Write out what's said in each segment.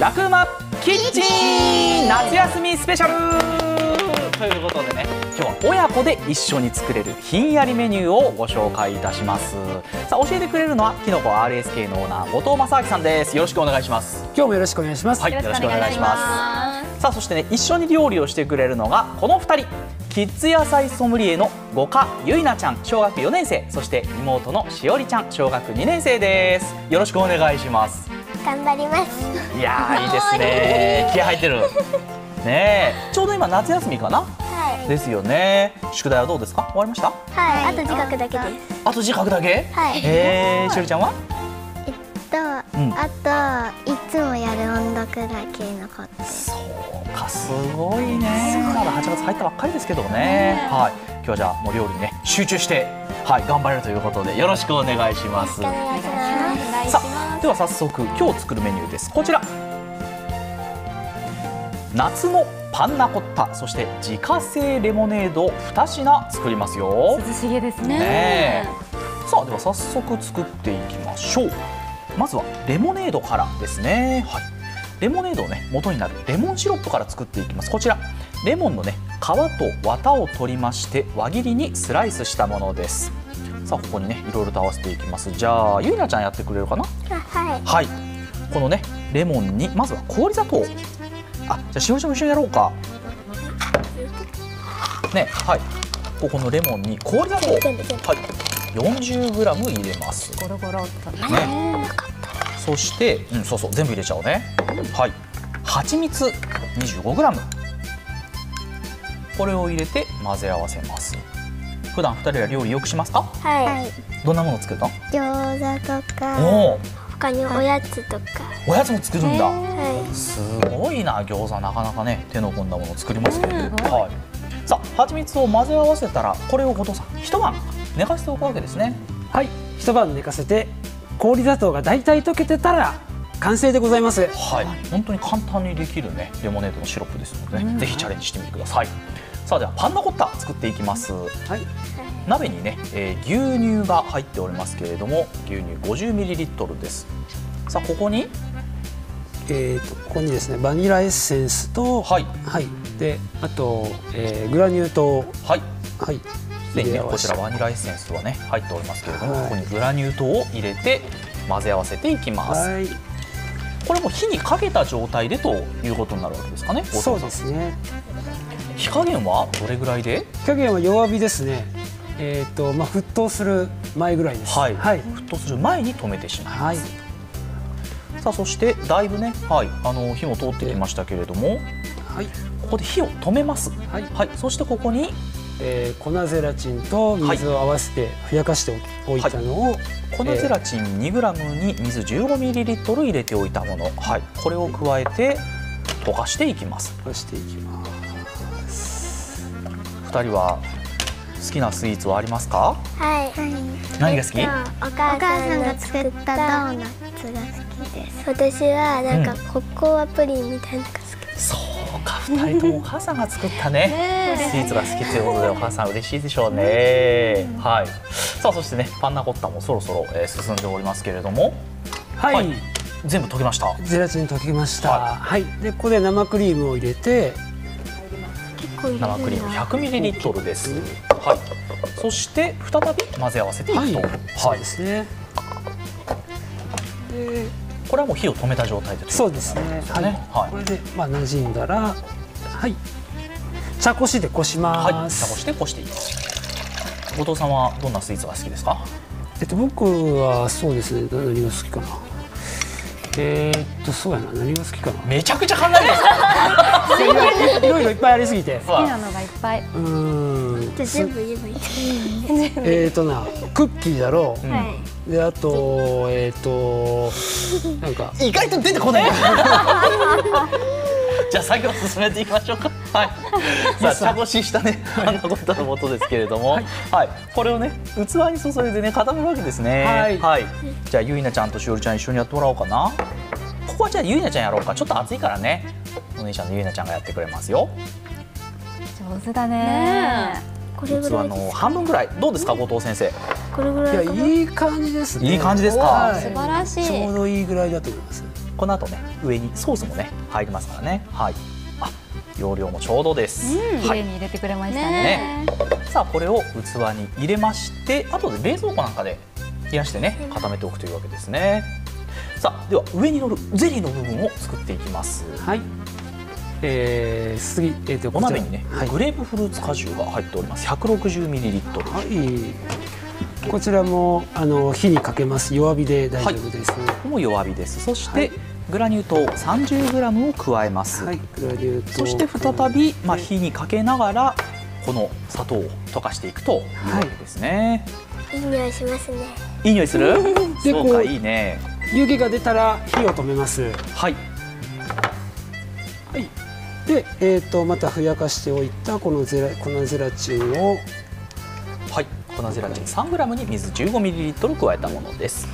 ラクマキッチン夏休みスペシャル。ということでね今日は親子で一緒に作れるひんやりメニューをご紹介いたします。さあ教えてくれるのはきのこ RSK のオーナー後藤正明さんです。よろしくお願いします。今日もよろしくお願いします。はいよろしくお願いします。さあそしてね一緒に料理をしてくれるのがこの二人。キッズ野菜ソムリエの五花ゆいなちゃん小学4年生。そして妹のしおりちゃん小学2年生です。よろしくお願いします頑張ります。いやーいいですね。気合入ってる。ねえ。ちょうど今夏休みかな？はい。ですよね。宿題はどうですか？終わりました？はい、あと自覚だけで。すあと字書くだけ？はい。えー、しおりちゃんは？えっと、うん。あといつもやる音読だけ残ってそうかすごいね。まだ8月入ったばっかりですけどね。はい。今日はじゃあもう料理にね集中してはい頑張れるということでよろしくお願いします。お願いします。さあでは早速今日作るメニューです。こちら。夏のパンナコッタそして自家製レモネード2品作りますよ。涼しげですね。ねえ。さあでは早速作っていきましょう。まずはレモネードからですね。はい。レモネードをね元になるレモンシロップから作っていきます。こちら。レモンのね皮と綿を取りまして輪切りにスライスしたものですさあここにねいろいろと合わせていきます。じゃあゆいなちゃんやってくれるかな？あはい。はい。このねレモンにまずは氷砂糖。あじゃあしおりちゃんも一緒にやろうか。ねはい。ここのレモンに氷砂糖。はい。全部全部 40g 入れます。ゴロゴロっとね。ね。そして、うん、そうそう全部入れちゃおうね。はい。蜂蜜。25g これを入れて混ぜ合わせます普段二人は料理よくしますか？はい、どんなもの作るの？餃子とかおお。他におやつとか。おやつも作るんだ。はすごいな餃子。なかなかね手の込んだものを作りますけれど、はい、さあ蜂蜜を混ぜ合わせたらこれを後藤さん一晩寝かせておくわけですね。はい。一晩寝かせて氷砂糖がだいたい溶けてたら完成でございます。はい、本当に簡単にできるねレモネードのシロップですのでね、ぜひチャレンジしてみてくださいさあではパンナコッタ作っていきます。はい。鍋にね、えー牛乳が入っておりますけれども牛乳 50ml です。さあここに？えー、とここにですねバニラエッセンスとはい。はい。であと、えーグラニュー糖。はい。はい。すでにねこちらバニラエッセンスはね入っておりますけれども、はい。ここにグラニュー糖を入れて混ぜ合わせていきます、はい。これも火にかけた状態でということになるわけですかね大そうですね火加減はどれぐらいで？火加減は弱火ですね。えっ、とまあ沸騰する前ぐらいです。はい、はい、沸騰する前に止めてしまいはい。ます、さあそしてだいぶね、はい、あの火も通ってきましたけれども。はい。ここで火を止めます。はい。はい、そしてここにえー粉ゼラチンと水を合わせてふやかしておいたのを、粉ゼラチン 2g に水 15ml 入れておいたもの、はい、これを加えて溶かしていきます。溶かしていきます。2人は好きなスイーツはありますか？いはい。何が好き？えっとお母さんが作ったドーナツが好きです。私はなんかココアプリンみたいなのが好きそうか2人ともお母さんが作ったね。スイーツが好きということでお母さん嬉しいでしょうね。はい。さあそしてねパンナコッタもそろそろ、えー進んでおりますけれども。はい、はい。全部溶けました。ゼラチン溶けました。ははい、でここで生クリームを入れて生クリーム 100ml ですはい。そして再び混ぜ合わせてい。くと、はい、ですね。でこれはもう火を止めた状態でといそうですねことになるんですよはい、これでまあ馴染んだらはい。茶こしでこしはい、はい、ます、茶こしてこしていきます。後藤さんはどんなスイーツが好きですか？えっと僕はそうです。ね何が好きかなえー、っとそうやな。何が好きかな。めちゃくちゃ考えてますいろいろ いっぱいありすぎて。好きなのがいっぱい。うーん。全部言えばいい。えー、っとなクッキーだろう、うんはい。であとえー、っとなんか。意外と出てこない じゃあ作業進めていきましょうか。はい。さあ茶こししたねパンナコッタの素ですけれども。はい、これをね器に注いでね固めるわけですね。はい。じゃあゆいなちゃんとしおりちゃん一緒にやってもらおうかな。ここはじゃあゆいなちゃんやろうか。ちょっと暑いからね。お姉ちゃんのゆいなちゃんがやってくれますよ。上手だね。これ器ぐらいですの半分ぐらい。どうですか後藤先生。これぐいやらいかな。いい感じですね。いい感じですか。はい素晴らしい。ちょうどいいぐらいだと思いますこの後ね上にソースもね入りますからね。はい。あ容量もちょうどです、綺はい。麗に入れてくれましたね。ね。さあこれを器に入れまして後で冷蔵庫なんかで冷やしてね固めておくというわけですね。さあでは上に乗るゼリーの部分を作っていきます。はい。えー、次えー、とお鍋にね、はい。グレープフルーツ果汁が入っております。160ml はい、こちらもあの火にかけます。弱火で大丈夫です。もう弱火です。そして、はい。グラニュー糖 30g を加えます、はい、グラニュー糖。そして再び、まあ、火にかけながらこの砂糖を溶かしていくというわけですね、いい匂いしますね。い、い匂いする？でそうかいいね。湯気が出たら火を止めます。はい。はい。で、えっ、とまたふやかしておいたこのゼラ粉ゼラチンをはい粉ゼラチン 3g に水 15ml 加えたものです。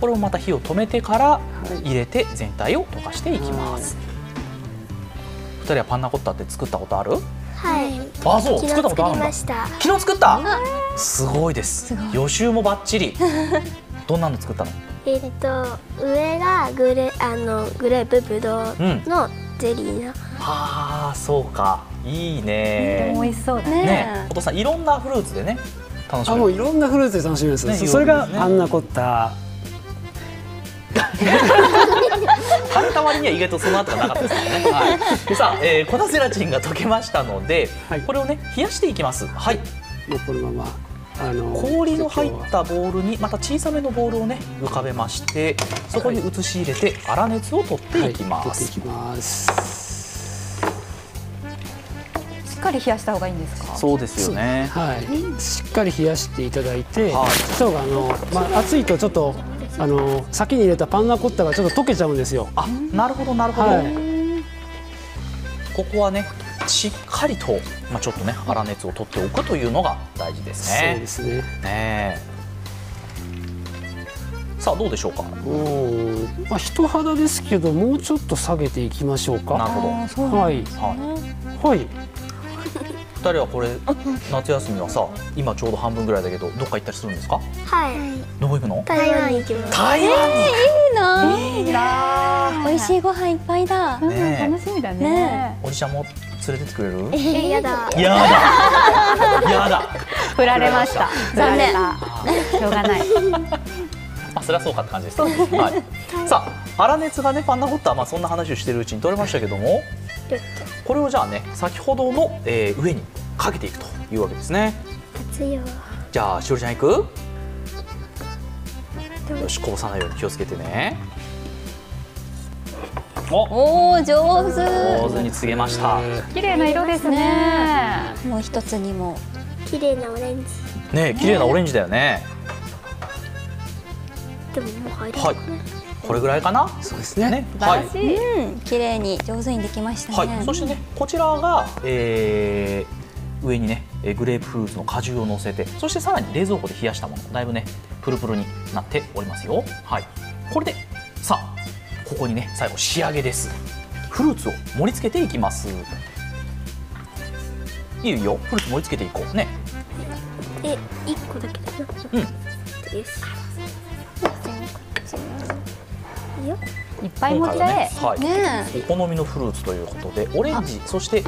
これをまた火を止めてからい。入れて全体を溶かしていきます、二人はパンナコッタって作ったことある？はい。あそう。作ったことあるんだ。ました。昨日作った？すごいです。予習もバッチリ。どんなの作ったの？えっと上がグレあのグレープブドウのゼリーの、ああそうか。いいね。も美味しそうだね。ね。お父さんいろんなフルーツでね楽しめる。あもういろんなフルーツで楽しめます。ねそれがいろいろですね。パンナコッタ。食 べた割には意外とその後がなかったですからね、はい、さあ、えー粉ゼラチンが溶けましたので、はい。これをね冷やしていきます。はい。もうこのままあの氷の入ったボウルにまた小さめのボウルをね浮かべましてそこに移し入れて粗熱を取っていきます、はい、かり冷やした方がいいんですか？そうですよね。はい、しっかり冷やしていただいて、はい。そうあのまあ熱いとちょっとあの先に入れたパンナコッタがちょっと溶けちゃうんですよ。あなるほどなるほど、はい。ここはねしっかりと、まあ、ちょっとね粗熱を取っておくというのが大事ですそうねですね。ねえ。さあどうでしょうか？まあ人肌ですけどもうちょっと下げていきましょうなるか。ほど。はいはい。はい。二人はこれ夏休みはさ今ちょうど半分ぐらいだけどどっか行ったりするんですか？はい。どこ行くの？台湾に行きます。台湾に？いいな。いいな。美味しいご飯いっぱいだ。うんねえ。楽しみだね。ね。おじちゃんも連れてってくれる？えやだ。やだ。やだ。振られました。残念。しょうがない。まあそりゃそうかって感じですね。はい、さあ粗熱がねパンナコッタはまあそんな話をしてるうちに取れましたけどもこれをじゃあね先ほどの、えー上にかけていくというわけですね。と熱いよじゃあしおりちゃん行く？よしこぼさないように気をつけてね。お！おお上手。上手に告げました。え綺麗な色ですね。もう一つにも。綺麗なオレンジ。ね綺麗なオレンジだよね。でももう入らなはい？くないこれぐらいかな？ーそうですね。ね。素晴らしい。うん、綺麗に上手にできましたね。はい、そしてねこちらが、えー上にねえーグレープフルーツの果汁を乗せてそしてさらに冷蔵庫で冷やしたもの。だいぶねプルプルになっておりますよ。はい。これでさあここにね最後仕上げです。フルーツを盛り付けていきます。いいよ。フルーツ盛り付けていこう。ね。え一個だけうん。よしいっぱい盛っちゃえ。今回はい、お好みのフルーツということでオレンジそして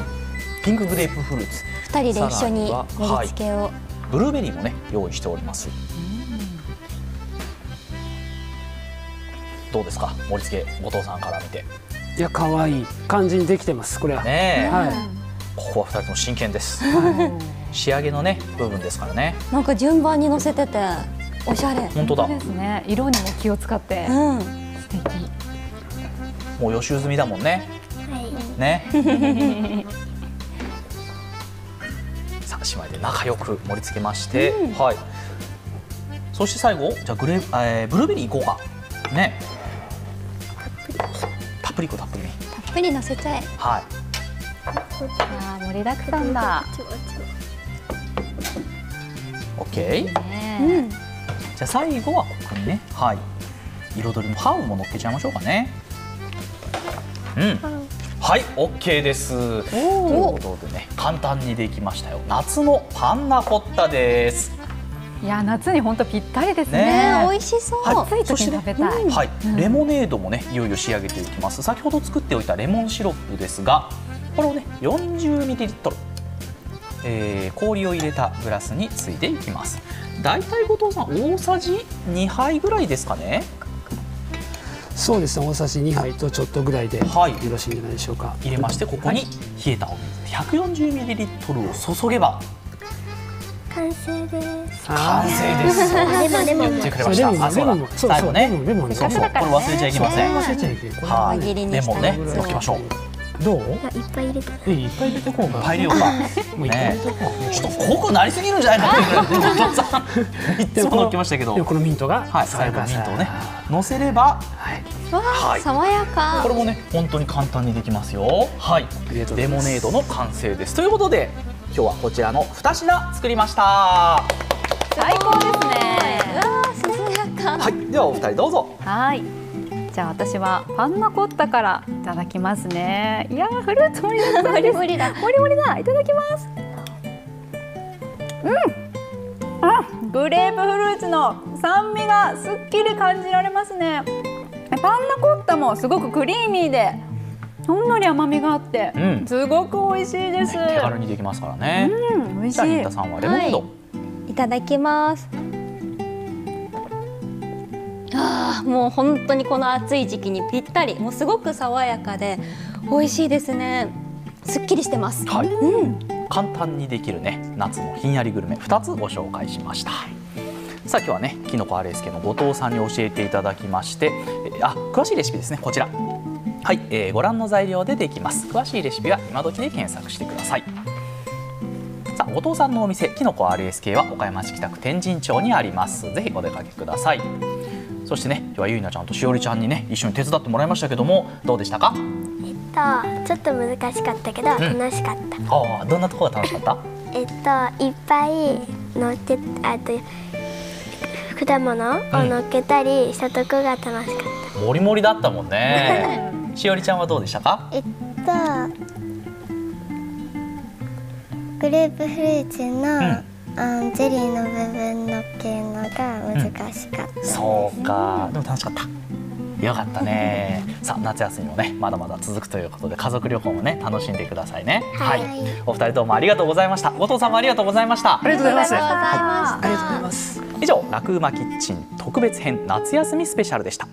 ピンクグレープフルーツえ、二人で一緒に盛り付けを。ブルーベリーもね用意しておりますどうですか？盛り付け後藤さんから見ていや可愛い感じにできてます。これは。ねえ、はい。ここは2人とも真剣です仕上げのね部分ですからねなんか順番に乗せてておしゃれ。本当だですね。色にも気を使ってうん。素敵。もう予習済みだもんね。はい。ね。さあ姉妹で仲良く盛り付けまして、はい。そして最後じゃあグレー、えーブルーベリーいこうか。ね。たっぷりたっぷりねたっぷり乗せちゃえ。はい。あー盛りだくさんだ。ちょちょ OK いいうん。ね。。じゃあ最後はここにね。はい彩りもハーブも乗っけちゃいましょうかね。うん。はい OK です。ということでね簡単にできましたよ。夏のパンナコッタです。いや夏に本当ぴったりですね。ね。ね美味しそう、はい。暑い時に食べたい。はい、レモネードもねいよいよ仕上げていきます。先ほど作っておいたレモンシロップですがこれをね 40ml、えー、氷を入れたグラスについていきます。だいたい後藤さん大さじ2杯ぐらいですかねそうですね大さじ2杯とちょっとぐらいでよはい。ろしいんじゃないでしょうか。入れましてここに冷えたお水。140ml を注げば。完成です。完成です。あレモンレモン。言ってくれまそうレモン。したあそうだ最後ね。レモンレモン。そうそう。これ忘れちゃいけません。忘れちゃいけない。レモンね。したやつを置きましょう。どう？あいっぱい入れたえいっぱい入れてこうか。いっぱい入れようか。もういっぱい入れてこう。ちょっと濃くなりすぎるんじゃないかってぐらい後藤さん。いつも乗ってましたけど。このミントがはい、最後ミントをね乗せれば、はいはい爽やかこれもね本当に簡単にできますよ。はい、レモネードの完成です。ということで今日はこちらの2品作りました。は最高ですね。うわあ涼やかい、ではお二人どうぞ。はい。じゃあ私はパンナコッタからいただきますね。いやーフルーツ盛りだくさんです。無理だもりもりだ。いただきます。うん。あ、グレープフルーツの酸味がすっきり感じられますね。パンナコッタもすごくクリーミーで。ほんのり甘みがあって、うんすごく美味しいです。手軽にできますからね。うん、美味しいじゃあ新田。さんはレモネード。いただきますあーもう本当にこの暑い時期にぴったりもうすごく爽やかで美味しいですねすっきりしてますはい、うん簡単にできるね夏のひんやりグルメ2つご紹介しました。さあ今日はねきのこ RSK の後藤さんに教えていただきましてえあ詳しいレシピですねこちら。はい、えーご覧の材料でできます。詳しいレシピは今時で検索してください。さあ後藤さんのお店きのこ RSK は岡山市北区天神町にあります。ぜひお出かけください。そしてね今日はゆいなちゃんとしおりちゃんにね一緒に手伝ってもらいましたけどもどうでしたか？とちょっと難しかったけど楽しかった、ああどんなところが楽しかった？えっといっぱい乗ってあと果物を乗っけたりしたとこが楽しかっもりもりだったもんね。しおりちゃんはどうでしたか？た、えっとグレープフルーツの、あのゼリーの部分のっけるのが難しかった、そうか。でも楽しかったよかったね。さあ夏休みもねまだまだ続くということで家族旅行もね楽しんでくださいね。はい。お二人どうもありがとうございました。後藤さんもありがとうございました。ありがとうございます。ありがとうございましたありがとうございます。以上楽馬キッチン特別編夏休みスペシャルでした